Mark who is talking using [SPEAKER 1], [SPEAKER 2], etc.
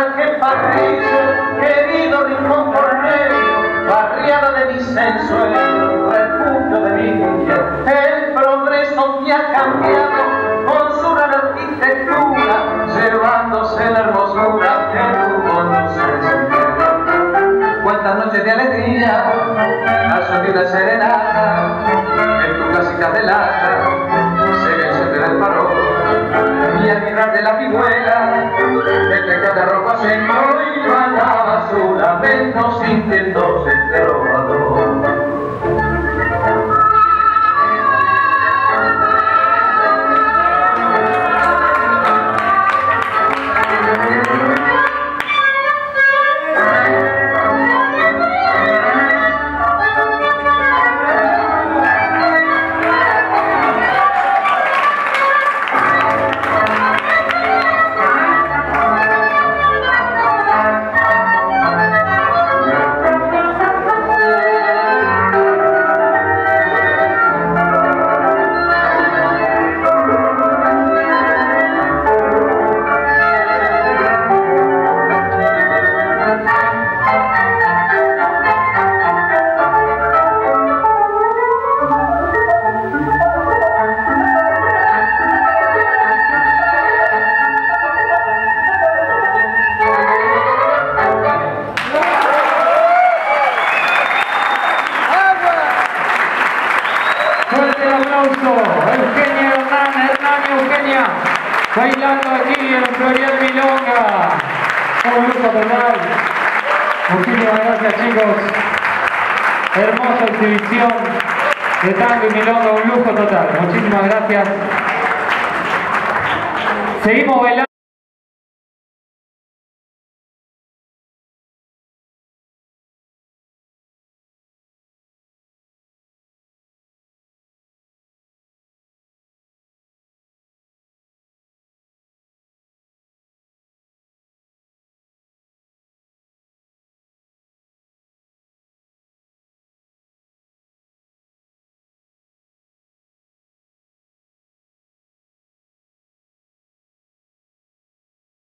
[SPEAKER 1] Parque Patricio, querido rincón Cornelio, barriada de mi sensuelo, refugio de mi niñez. El progreso que ha cambiado con su gran arquitectura, llevándose la hermosura que tu conoces. Cuántas noches de alegría, al sonido de serenata, en tu casita de lata, se iba a la basura, menos
[SPEAKER 2] Fuerte el aplauso, Eugenia Hernán, Hernán y Eugenia, bailando aquí en Florian Milonga. Un gusto total. Muchísimas gracias chicos. Hermosa exhibición de tango y milonga, un lujo total. Muchísimas gracias. Seguimos bailando.